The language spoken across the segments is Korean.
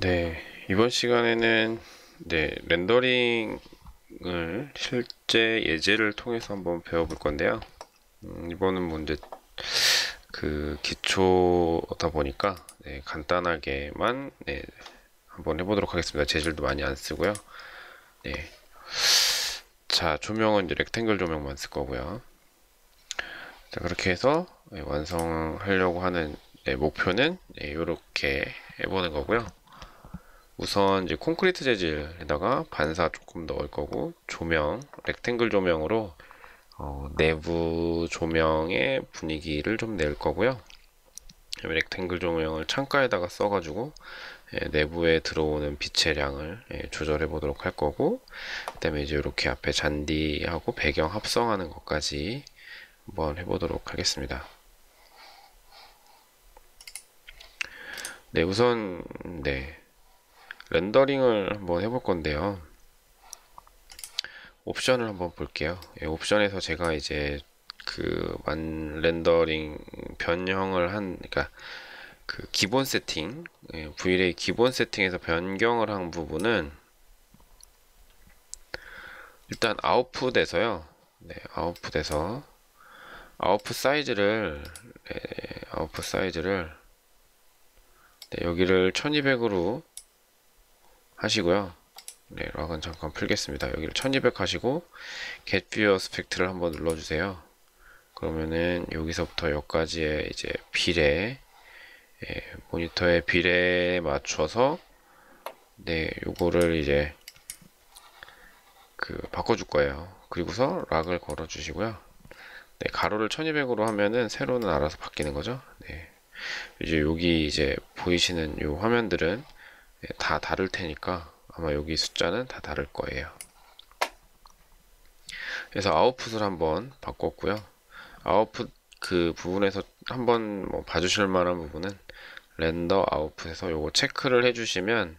네, 이번 시간에는 네, 렌더링을 실제 예제를 통해서 한번 배워볼 건데요. 음, 이번은 뭐 이제 그 기초다 보니까 네, 간단하게만 네, 한번 해보도록 하겠습니다. 재질도 많이 안 쓰고요. 네. 자, 조명은 이제 렉탱글 조명만 쓸 거고요. 자, 그렇게 해서 네, 완성하려고 하는 네, 목표는 이렇게 해보는 거고요. 우선 이제 콘크리트 재질에다가 반사 조금 넣을 거고 조명, 렉탱글 조명으로 어, 내부 조명의 분위기를 좀 낼 거고요. 렉탱글 조명을 창가에다가 써가지고 예, 내부에 들어오는 빛의 량을 예, 조절해 보도록 할 거고 그 다음에 이제 이렇게 앞에 잔디하고 배경 합성하는 것까지 한번 해보도록 하겠습니다. 네, 우선 네 렌더링을 한번 해볼 건데요. 옵션을 한번 볼게요. 예, 옵션에서 제가 이제 그 만 렌더링 변형을 한 그러니까 그 기본 세팅 예, Vray 기본 세팅에서 변경을 한 부분은 일단 아웃풋에서요. 네, 아웃풋에서 아웃풋 사이즈를 네, 아웃풋 사이즈를 네, 여기를 1200으로 하시고요. 네, 락은 잠깐 풀겠습니다. 여기를 1200 하시고 get view aspect를 한번 눌러주세요. 그러면은 여기서부터 여기까지의 이제 비례 예, 모니터의 비례에 맞춰서 네, 요거를 이제 그 바꿔줄 거예요. 그리고서 락을 걸어 주시고요. 네, 가로를 1200으로 하면은 세로는 알아서 바뀌는 거죠. 네. 이제 여기 이제 보이시는 요 화면들은 네, 다 다를 테니까 아마 여기 숫자는 다 다를 거예요. 그래서 아웃풋을 한번 바꿨고요. 아웃풋 그 부분에서 한번 뭐 봐주실 만한 부분은 렌더 아웃풋에서 요거 체크를 해주시면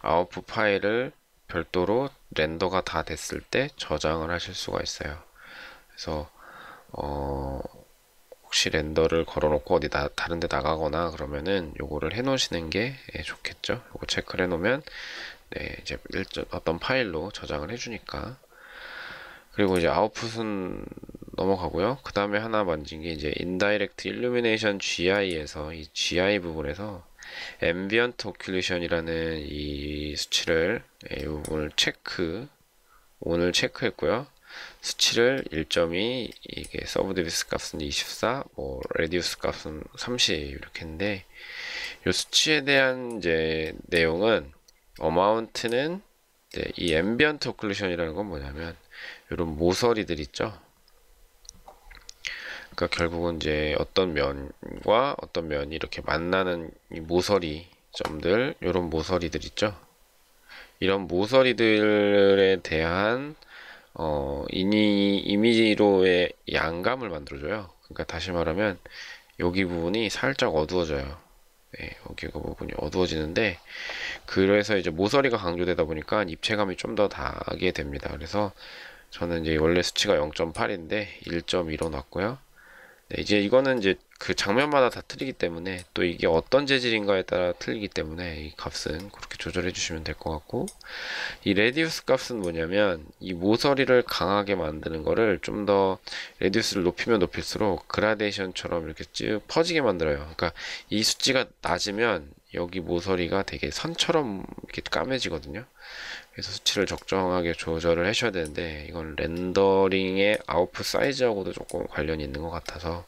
아웃풋 파일을 별도로 렌더가 다 됐을 때 저장을 하실 수가 있어요. 그래서 어 혹시 렌더를 걸어놓고 어디 나, 다른 데 나가거나 그러면은 요거를 해 놓으시는 게 예, 좋겠죠. 요거 체크를 해 놓으면 네, 이제 일정 어떤 파일로 저장을 해 주니까 그리고 이제 아웃풋은 넘어가고요. 그 다음에 하나 만진 게 이제 Indirect Illumination GI에서 이 GI 부분에서 Ambient Occlusion이라는 이 수치를 예, 이 부분을 체크 오늘 체크했고요. 수치를 1.2 이게 subdivs 값은 24, 뭐 radius 값은 30 이렇게 했는데 이 수치에 대한 이제 내용은 amount는 이 ambient occlusion이라는 건 뭐냐면 이런 모서리들 있죠. 그러니까 결국은 이제 어떤 면과 어떤 면이 이렇게 만나는 이 모서리 점들 이런 모서리들 있죠. 이런 모서리들에 대한 어, 이니, 이미지로의 양감을 만들어줘요. 그러니까 다시 말하면 여기 부분이 살짝 어두워져요. 네, 여기가 부분이 어두워지는데 그래서 이제 모서리가 강조되다 보니까 입체감이 좀 더 나게 됩니다. 그래서 저는 이제 원래 수치가 0.8인데 1.2로 놨고요. 네, 이제 이거는 이제 그 장면마다 다 틀리기 때문에 또 이게 어떤 재질인가에 따라 틀리기 때문에 이 값은 그렇게 조절해 주시면 될 것 같고 이 radius 값은 뭐냐면 이 모서리를 강하게 만드는 거를 좀 더 radius를 높이면 높일수록 그라데이션처럼 이렇게 쭉 퍼지게 만들어요. 그러니까 이 수치가 낮으면 여기 모서리가 되게 선처럼 이렇게 까매지거든요 그래서 수치를 적정하게 조절을 하셔야 되는데 이건 렌더링의 아웃풋 사이즈하고도 조금 관련이 있는 것 같아서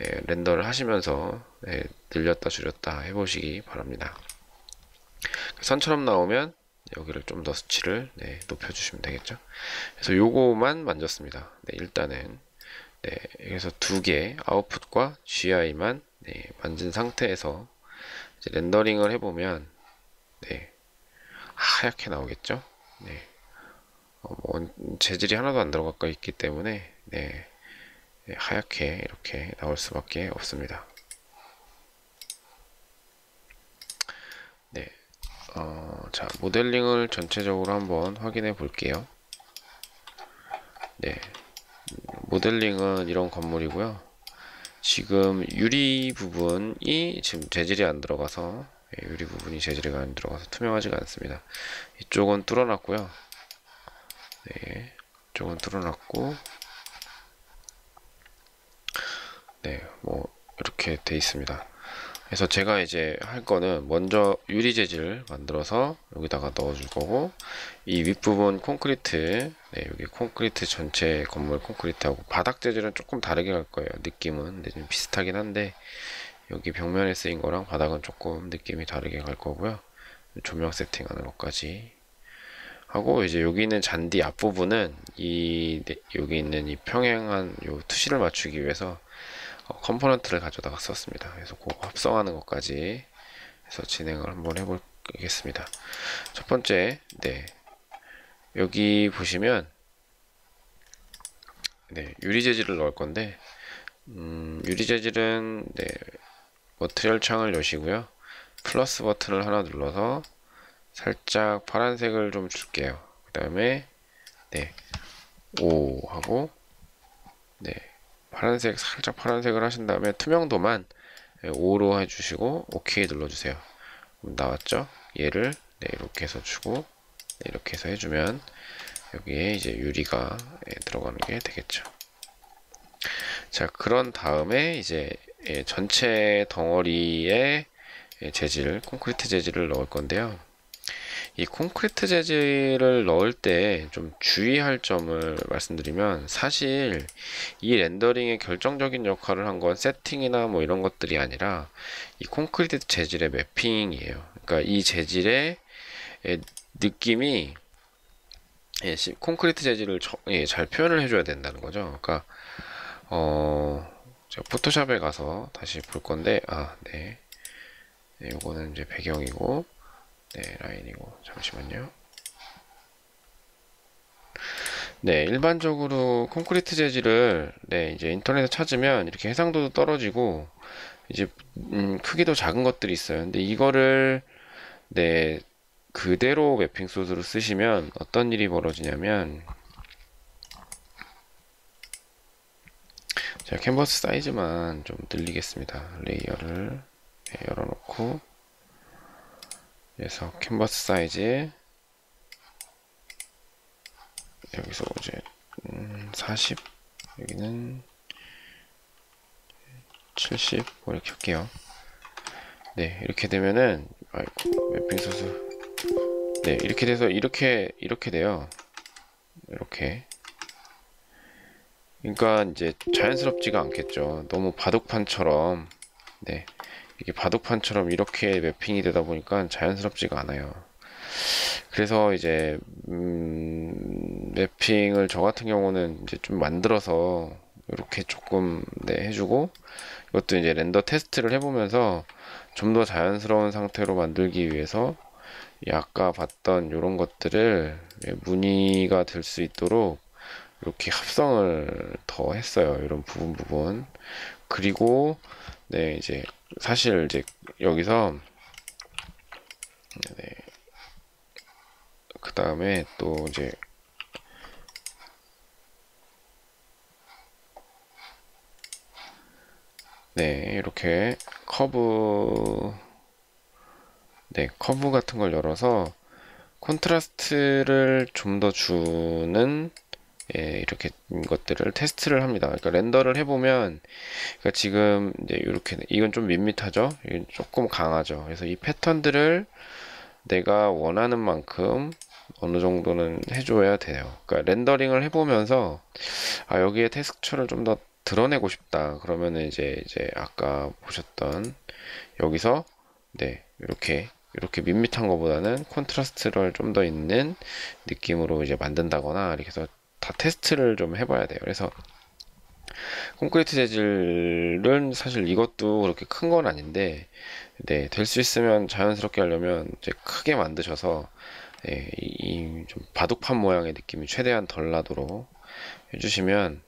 예, 렌더를 하시면서 예, 늘렸다 줄였다 해보시기 바랍니다. 선처럼 나오면 여기를 좀 더 수치를 네, 높여주시면 되겠죠. 그래서 요거만 만졌습니다. 네, 일단은 네, 그래서 두 개 아웃풋과 GI만 네, 만진 상태에서 렌더링을 해보면 네, 하얗게 나오겠죠. 네, 어, 뭐 재질이 하나도 안 들어가 있기 때문에 네, 네, 하얗게 이렇게 나올 수밖에 없습니다. 네, 어, 자 모델링을 전체적으로 한번 확인해 볼게요. 네, 모델링은 이런 건물이고요. 지금 유리 부분이 지금 재질이 안 들어가서 예, 유리 부분이 재질이 안 들어가서 투명하지가 않습니다. 이쪽은 뚫어놨고요. 네, 이쪽은 뚫어놨고 네, 뭐 이렇게 돼 있습니다. 그래서 제가 이제 할 거는 먼저 유리 재질 만들어서 여기다가 넣어줄 거고 이 윗부분 콘크리트 네, 여기 콘크리트 전체 건물 콘크리트하고 바닥 재질은 조금 다르게 갈 거예요. 느낌은 네, 좀 비슷하긴 한데 여기 벽면에 쓰인 거랑 바닥은 조금 느낌이 다르게 갈 거고요. 조명 세팅하는 것까지 하고 이제 여기 있는 잔디 앞부분은 이 네, 여기 있는 이 평행한 요 투시를 맞추기 위해서 어, component를 가져다가 썼습니다. 그래서 그 합성하는 것까지 해서 진행을 한번 해보겠습니다. 첫 번째, 네 여기 보시면 네 유리 재질을 넣을 건데 음, 유리 재질은 네 material 창을 여시고요. 플러스 버튼을 하나 눌러서 살짝 파란색을 좀 줄게요. 그 다음에 네, O 하고 네, 파란색 살짝 파란색을 하신 다음에 투명도만 5로 해주시고 OK 눌러주세요. 나왔죠? 얘를 네, 이렇게 해서 주고 네, 이렇게 해서 해주면 여기에 이제 유리가 예, 들어가는 게 되겠죠. 자 그런 다음에 이제 예, 전체 덩어리에 예, 재질, 콘크리트 재질을 넣을 건데요. 이 콘크리트 재질을 넣을 때 좀 주의할 점을 말씀드리면 사실 이 렌더링의 결정적인 역할을 한 건 세팅이나 뭐 이런 것들이 아니라 이 콘크리트 재질의 매핑이에요. 그러니까 이 재질의 예, 느낌이 예, 콘크리트 재질을 잘 표현을 해줘야 된다는 거죠. 그러니까 어, 제가 포토샵에 가서 다시 볼 건데 아, 네. 네, 요거는 이제 배경이고 네, 라인이고 잠시만요. 네, 일반적으로 콘크리트 재질을 네, 이제 인터넷에 찾으면 이렇게 해상도도 떨어지고 이제 음, 크기도 작은 것들이 있어요. 근데 이거를 네, 그대로 mapping source로 쓰시면 어떤 일이 벌어지냐면 제가 캔버스 사이즈만 좀 늘리겠습니다. layer를 네, 열어놓고 그래서 캔버스 사이즈 여기서 이제 음, 40 여기는 70 뭐 이렇게 할게요. 네 이렇게 되면은 아이고 맵핑 소스 네 이렇게 돼서 이렇게 이렇게 돼요. 이렇게 그러니까 이제 자연스럽지가 않겠죠. 너무 바둑판처럼 네 이게 바둑판처럼 이렇게 매핑이 되다 보니까 자연스럽지가 않아요. 그래서 이제 음, 매핑을 저 같은 경우는 이제 좀 만들어서 이렇게 조금 네, 해주고 이것도 이제 렌더 테스트를 해보면서 좀 더 자연스러운 상태로 만들기 위해서 아까 봤던 이런 것들을 무늬가 될 수 있도록 이렇게 합성을 더 했어요. 이런 부분 부분. 그리고 네 이제 사실 이제 여기서 네. 그 다음에 또 이제 네 이렇게 커브 네 커브 같은 걸 열어서 콘트라스트를 좀 더 주는 예, 이렇게 것들을 테스트를 합니다. 그러니까 render를 해보면, 그러니까 지금 이제 이렇게 이건 좀 밋밋하죠. 이건 조금 강하죠. 그래서 이 패턴들을 내가 원하는 만큼 어느 정도는 해줘야 돼요. 그러니까 렌더링을 해보면서 아 여기에 텍스처를 좀 더 드러내고 싶다. 그러면은 이제 이제 아까 보셨던 여기서 네 이렇게 이렇게 밋밋한 것보다는 콘트라스트를 좀 더 있는 느낌으로 이제 만든다거나 이렇게 해서 다 테스트를 좀 해봐야 돼요. 그래서 콘크리트 재질은 사실 이것도 그렇게 큰 건 아닌데, 네, 될 수 있으면 자연스럽게 하려면 이제 크게 만드셔서, 네, 이좀 바둑판 모양의 느낌이 최대한 덜 나도록 해주시면,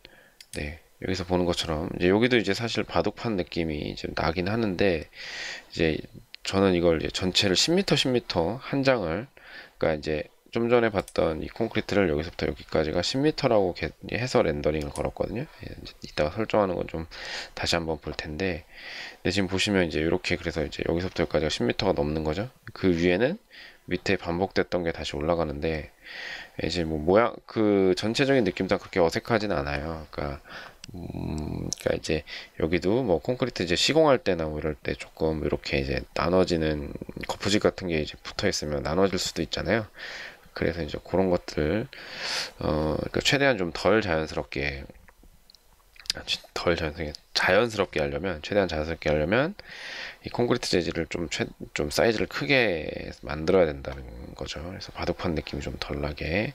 네, 여기서 보는 것처럼, 이제 여기도 이제 사실 바둑판 느낌이 좀 나긴 하는데, 이제 저는 이걸 이제 전체를 10m, 10m 한 장을, 그러니까 이제 좀 전에 봤던 이 콘크리트를 여기서부터 여기까지가 10m라고 해서 렌더링을 걸었거든요. 예, 이따가 설정하는 건 좀 다시 한번 볼 텐데, 근데 지금 보시면 이제 이렇게 그래서 이제 여기서부터 여기까지가 10m가 넘는 거죠. 그 위에는 밑에 반복됐던 게 다시 올라가는데, 이제 뭐 모양 그 전체적인 느낌도 그렇게 어색하지는 않아요. 그러니까 음, 그러니까 이제 여기도 뭐 콘크리트 이제 시공할 때나 뭐 이럴 때 조금 이렇게 이제 나눠지는 거푸집 같은 게 이제 붙어 있으면 나눠질 수도 있잖아요. 그래서 이제 그런 것들 어 그러니까 최대한 좀 덜 자연스럽게 덜 자연스럽게 자연스럽게 하려면 최대한 자연스럽게 하려면 이 콘크리트 재질을 좀, 최, 좀 사이즈를 크게 만들어야 된다는 거죠. 그래서 바둑판 느낌이 좀 덜 나게.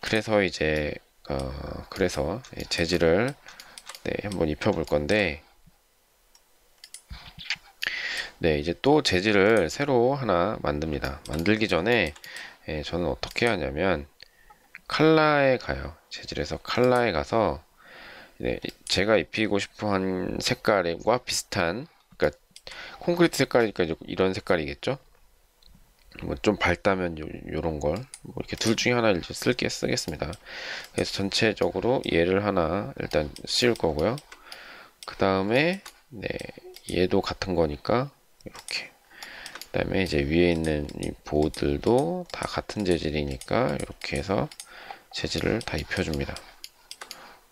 그래서 이제 어, 그래서 재질을 네, 한번 입혀볼 건데 네, 이제 또 재질을 새로 하나 만듭니다. 만들기 전에 예, 저는 어떻게 하냐면 칼라에 가요. 재질에서 칼라에 가서 네, 제가 입히고 한 색깔과 비슷한 그러니까 콘크리트 색깔이니까 이런 색깔이겠죠. 뭐 좀 밝다면 요, 요런 걸, 뭐 이렇게 둘 중에 하나를 쓸게 쓰겠습니다. 그래서 전체적으로 얘를 하나 일단 씌울 거고요. 그 다음에, 네, 얘도 같은 거니까, 이렇게. 그 다음에 이제 위에 있는 이 보들도 다 같은 재질이니까, 이렇게 해서 재질을 다 입혀줍니다.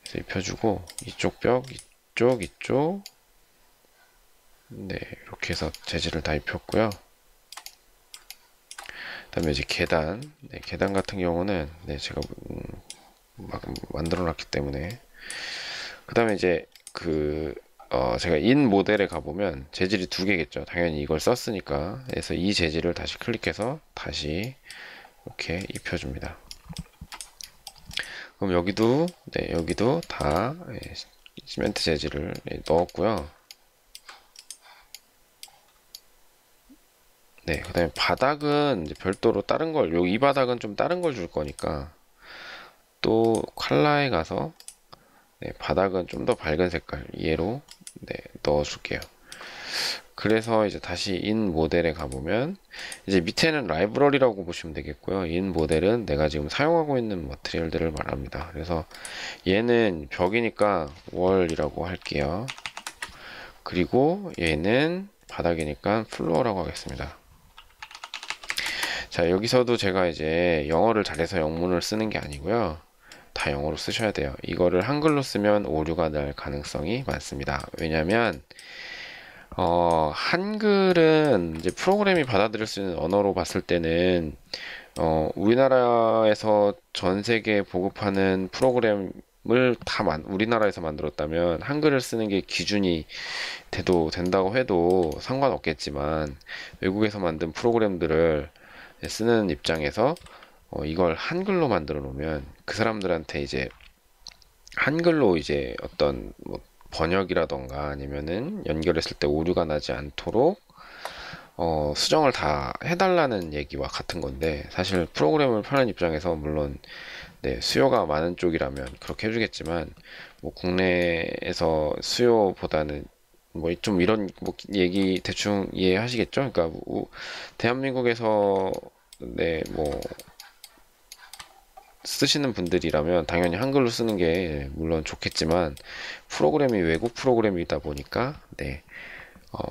그래서 입혀주고, 이쪽 벽, 이쪽, 이쪽, 네, 이렇게 해서 재질을 다 입혔고요. 그 다음에 이제 계단, 네, 계단 같은 경우는 네, 제가 음, 막 만들어 놨기 때문에 그 다음에 이제 그 어, 제가 인 모델에 가보면 재질이 두 개겠죠. 당연히 이걸 썼으니까. 그래서 이 재질을 다시 클릭해서 다시 이렇게 입혀줍니다. 그럼 여기도, 네, 여기도 다 예, 시멘트 재질을 예, 넣었고요. 네, 그 다음에 바닥은 이제 별도로 다른 걸, 요 이 바닥은 좀 다른 걸 줄 거니까 또 컬러에 가서 네, 바닥은 좀 더 밝은 색깔 얘로 네, 넣어 줄게요. 그래서 이제 다시 in model에 가보면 이제 밑에는 라이브러리라고 보시면 되겠고요. in model은 내가 지금 사용하고 있는 material들을 말합니다. 그래서 얘는 벽이니까 wall이라고 할게요. 그리고 얘는 바닥이니까 floor라고 하겠습니다. 자, 여기서도 제가 이제 영어를 잘해서 영문을 쓰는 게 아니고요. 다 영어로 쓰셔야 돼요. 이거를 한글로 쓰면 오류가 날 가능성이 많습니다. 왜냐면 어, 한글은 이제 프로그램이 받아들일 수 있는 언어로 봤을 때는 어, 우리나라에서 전 세계 보급하는 프로그램을 다 만, 우리나라에서 만들었다면 한글을 쓰는 게 기준이 돼도 된다고 해도 상관없겠지만 외국에서 만든 프로그램들을 쓰는 입장에서 어, 이걸 한글로 만들어 놓으면 그 사람들한테 이제 한글로 이제 어떤 뭐 번역이라던가 아니면은 연결했을 때 오류가 나지 않도록 어, 수정을 다 해달라는 얘기와 같은 건데 사실 프로그램을 파는 입장에서 물론 네, 수요가 많은 쪽이라면 그렇게 해주겠지만 뭐 국내에서 수요보다는 뭐 좀 이런 뭐 얘기 대충 이해하시겠죠? 그러니까 우, 대한민국에서 네, 뭐 쓰시는 분들이라면 당연히 한글로 쓰는 게 물론 좋겠지만 프로그램이 외국 프로그램이다 보니까 네, 어,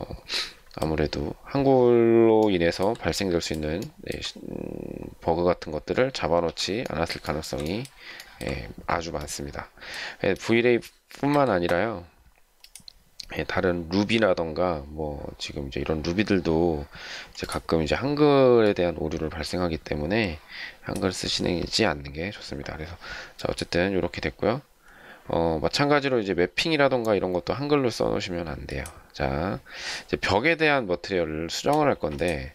아무래도 한글로 인해서 발생될 수 있는 네, 음, 버그 같은 것들을 잡아놓지 않았을 가능성이 예, 아주 많습니다. 예, Vray 뿐만 아니라요. 예, 다른 Ruby라던가 뭐 지금 이제 이런 Ruby들도 이제 가끔 이제 한글에 대한 오류를 발생하기 때문에 한글 쓰시지 않는 게 좋습니다. 그래서 자 어쨌든 이렇게 됐고요. 어 마찬가지로 이제 mapping이라던가 이런 것도 한글로 써 놓으시면 안 돼요. 자 이제 벽에 대한 material을 수정을 할 건데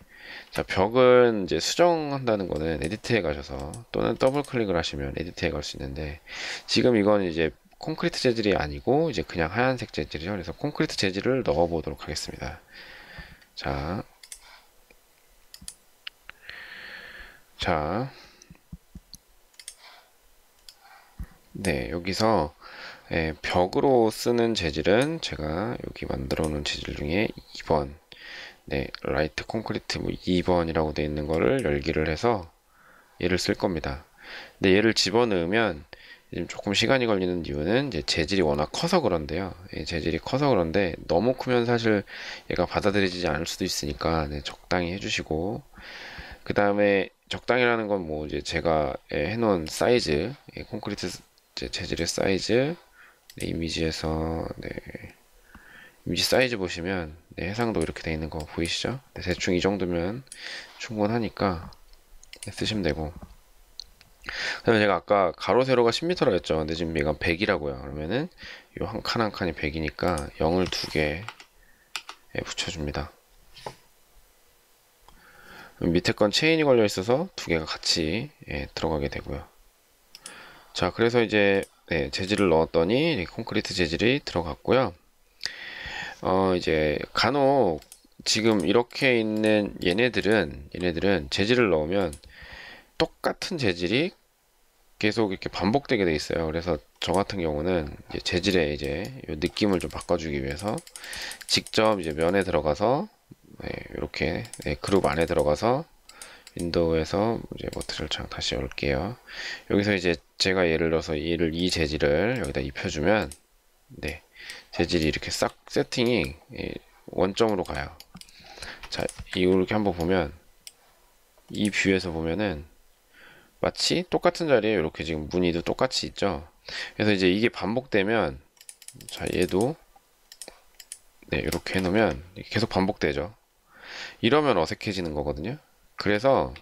자 벽은 이제 수정한다는 거는 edit에 가셔서 또는 더블 클릭을 하시면 edit에 갈 수 있는데 지금 이건 이제 콘크리트 재질이 아니고 이제 그냥 하얀색 재질이죠. 그래서 콘크리트 재질을 넣어 보도록 하겠습니다. 자, 자, 네 여기서 예, 벽으로 쓰는 재질은 제가 여기 만들어 놓은 재질 중에 2번 네 light concrete 뭐 2번이라고 되어 있는 거를 열기를 해서 얘를 쓸 겁니다. 근데 얘를 집어넣으면 지금 조금 시간이 걸리는 이유는 이제 재질이 워낙 커서 그런데요. 예, 재질이 커서 그런데 너무 크면 사실 얘가 받아들여지지 않을 수도 있으니까 네, 적당히 해주시고 그 다음에 적당이라는 건 뭐 이제 제가 예, 해놓은 사이즈 예, 콘크리트 재질의 사이즈 네, 이미지에서 네, 이미지 사이즈 보시면 네, 해상도 이렇게 되어 있는 거 보이시죠? 네, 대충 이 정도면 충분하니까 네, 쓰시면 되고 그다음에 제가 아까 가로 세로가 10m라고 했죠. 근데 지금 얘가 100이라고요. 그러면은 이 한 칸 한 칸이 100이니까 0을 두개 붙여줍니다. 밑에 건 체인이 걸려 있어서 두 개가 같이 예, 들어가게 되고요. 자, 그래서 이제 네, 재질을 넣었더니 콘크리트 재질이 들어갔고요. 어, 이제 간혹 지금 이렇게 있는 얘네들은 얘네들은 재질을 넣으면 똑같은 재질이 계속 이렇게 반복되게 돼 있어요. 그래서 저 같은 경우는 이제 재질의 이제 느낌을 좀 바꿔주기 위해서 직접 이제 면에 들어가서 네, 이렇게 네, 그룹 안에 들어가서 window에서 이제 material 창 다시 열게요. 여기서 이제 제가 예를 들어서 얘를 이 재질을 여기다 입혀주면 네 재질이 이렇게 싹 세팅이 예, 원점으로 가요. 자 이렇게 한번 보면 이 뷰에서 보면은 마치 똑같은 자리에 이렇게 지금 무늬도 똑같이 있죠. 그래서 이제 이게 반복되면 자 얘도 네 이렇게 해놓으면 계속 반복되죠. 이러면 어색해지는 거거든요. 그래서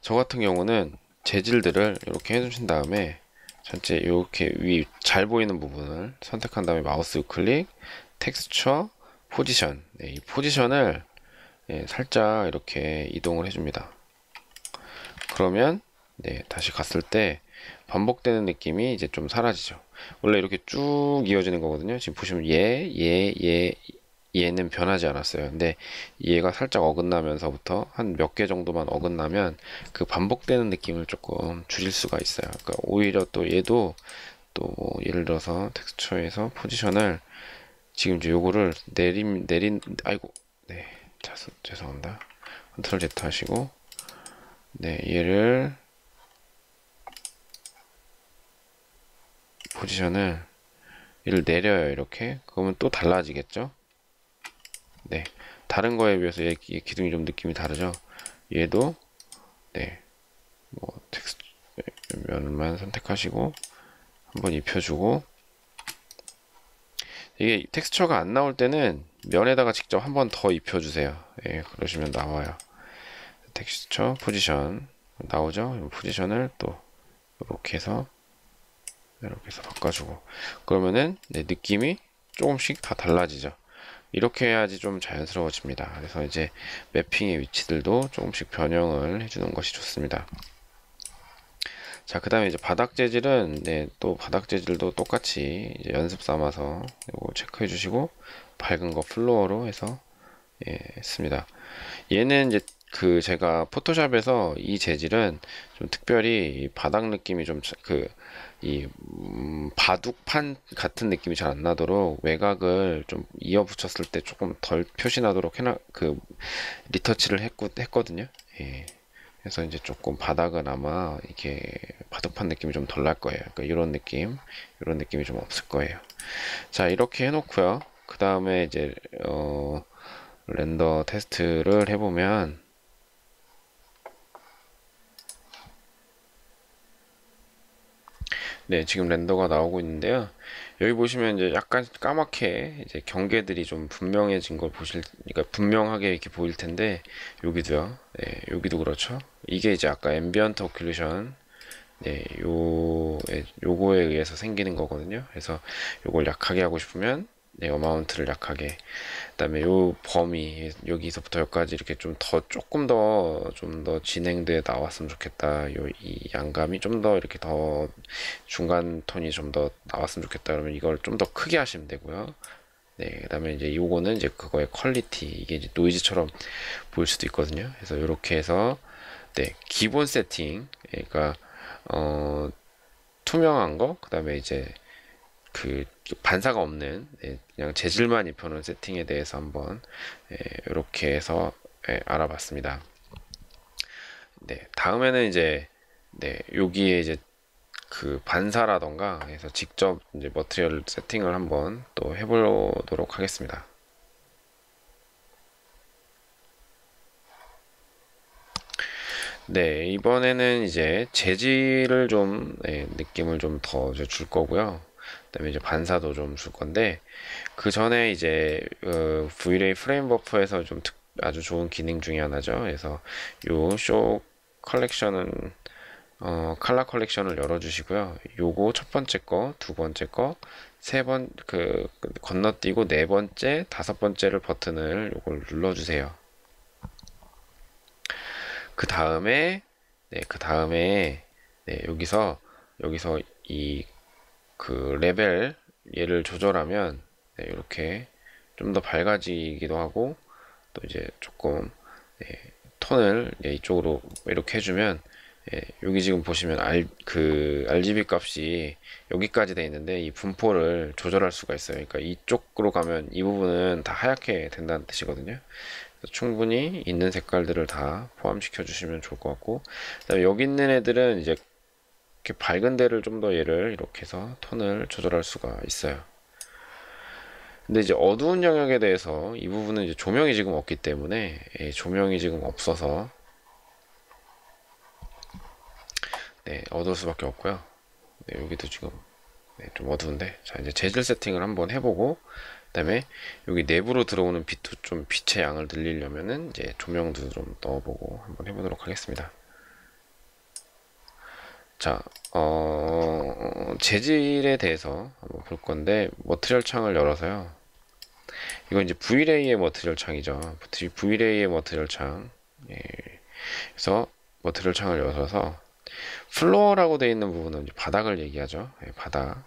저 같은 경우는 재질들을 이렇게 해주신 다음에 전체 이렇게 위 잘 보이는 부분을 선택한 다음에 마우스 클릭, 텍스처, 포지션 네, 이 포지션을 네, 살짝 이렇게 이동을 해줍니다. 그러면 네, 다시 갔을 때 반복되는 느낌이 이제 좀 사라지죠. 원래 이렇게 쭉 이어지는 거거든요. 지금 보시면 얘, 얘, 얘, 얘는 변하지 않았어요. 근데 얘가 살짝 어긋나면서부터 한 몇 개 정도만 어긋나면 그 반복되는 느낌을 조금 줄일 수가 있어요. 그러니까 오히려 또 얘도 또 뭐 예를 들어서 텍스처에서 포지션을 지금 이제 요거를 내림 내린 아이고 네 자, 죄송합니다. 컨트롤 Z 하시고 네, 얘를 포지션을 얘를 내려요 이렇게. 그러면 또 달라지겠죠? 네 다른 거에 비해서 얘, 얘 기둥이 좀 느낌이 다르죠? 얘도 네뭐 텍스트 면만 선택하시고 한번 입혀주고. 이게 텍스처가 안 나올 때는 면에다가 직접 한번 더 입혀주세요. 예, 그러시면 나와요 텍스처 포지션 나오죠? 포지션을 또 이렇게 해서 이렇게 해서 바꿔주고 그러면은 네, 느낌이 조금씩 다 달라지죠. 이렇게 해야지 좀 자연스러워집니다. 그래서 이제 매핑의 위치들도 조금씩 변형을 해주는 것이 좋습니다. 자, 그 다음에 이제 바닥 재질은, 네, 또 바닥 재질도 똑같이 연습 삼아서 이거 체크해 주시고, 밝은 거 플로어로 해서, 예, 했습니다. 얘는 이제 그 제가 포토샵에서 이 재질은 좀 특별히 바닥 느낌이 좀 그이 음, 바둑판 같은 느낌이 잘 안 나도록 외곽을 좀 이어 붙였을 때 조금 덜 표시나도록 해놔 그 리터치를 했고, 했거든요. 예. 그래서 이제 조금 바닥은 아마 이게 바둑판 느낌이 좀 덜 날 거예요. 그러니까 이런 느낌, 이런 느낌이 좀 없을 거예요. 자 이렇게 해놓고요. 그 다음에 이제 어, render 테스트를 해보면 네, 지금 render가 나오고 있는데요. 여기 보시면 이제 약간 까맣게 이제 경계들이 좀 분명해진 걸 보실, 그러니까 분명하게 이렇게 보일 텐데, 여기도요. 네, 여기도 그렇죠. 이게 이제 아까 ambient occlusion, 네, 요, 요거에 의해서 생기는 거거든요. 그래서 요걸 약하게 하고 싶으면 네, amount를 약하게. 그다음에 요 범위 여기서부터 여기까지 이렇게 좀 더 조금 더 좀 더 진행돼 나왔으면 좋겠다. 요 이 양감이 좀 더 이렇게 더 중간 톤이 좀 더 나왔으면 좋겠다. 그러면 이걸 좀 더 크게 하시면 되고요. 네 그다음에 이제 요거는 이제 그거의 quality 이게 이제 노이즈처럼 보일 수도 있거든요. 그래서 이렇게 해서 네 기본 세팅 그러니까 어 투명한 거 그다음에 이제 그 반사가 없는 예, 그냥 재질만 입혀놓은 세팅에 대해서 한번 예, 이렇게 해서 예, 알아봤습니다. 네, 다음에는 이제 네, 여기에 이제 그 반사라던가 해서 직접 이제 머티리얼 세팅을 한번 또 해보도록 하겠습니다. 네, 이번에는 이제 재질을 좀 네, 느낌을 좀 더 줄 거고요. 그다음에 이제 반사도 좀 줄 건데 그 전에 이제 어, V-Ray 프레임 버퍼에서 좀 특, 아주 좋은 기능 중에 하나죠. 그래서 요 쇼 컬렉션은 어, 칼라 컬렉션을 열어주시고요. 요거 첫 번째 거, 두 번째 거, 세 번, 그, 건너뛰고 네 번째, 다섯 번째를 버튼을 요걸 눌러주세요. 그 다음에, 네, 그 다음에, 네, 여기서, 여기서 이, 그, 레벨, 얘를 조절하면, 네, 이렇게 좀 더 밝아지기도 하고, 또 이제 조금, 네, 톤을 네, 이쪽으로 이렇게 해주면, 예, 여기 지금 보시면 R, 그 RGB 값이 여기까지 돼 있는데 이 분포를 조절할 수가 있어요. 그러니까 이쪽으로 가면 이 부분은 다 하얗게 된다는 뜻이거든요. 충분히 있는 색깔들을 다 포함시켜 주시면 좋을 것 같고 그다음에 여기 있는 애들은 이제 이렇게 밝은 데를 좀 더 얘를 이렇게 해서 톤을 조절할 수가 있어요. 근데 이제 어두운 영역에 대해서 이 부분은 이제 조명이 지금 없기 때문에 예, 조명이 지금 없어서 네, 어두울 수밖에 없고요. 네, 여기도 지금 네, 좀 어두운데 자 이제 재질 세팅을 한번 해보고 그다음에 여기 내부로 들어오는 빛도 좀 빛의 양을 늘리려면은 이제 조명도 좀 넣어보고 한번 해보도록 하겠습니다. 자, 어, 재질에 대해서 한번 볼 건데 material 창을 열어서요. 이건 이제 V-Ray의 material 창이죠. V-Ray의 material 창. 예. 그래서 material 창을 열어서 플로어라고 되어 있는 부분은 바닥을 얘기하죠. 예, 바닥.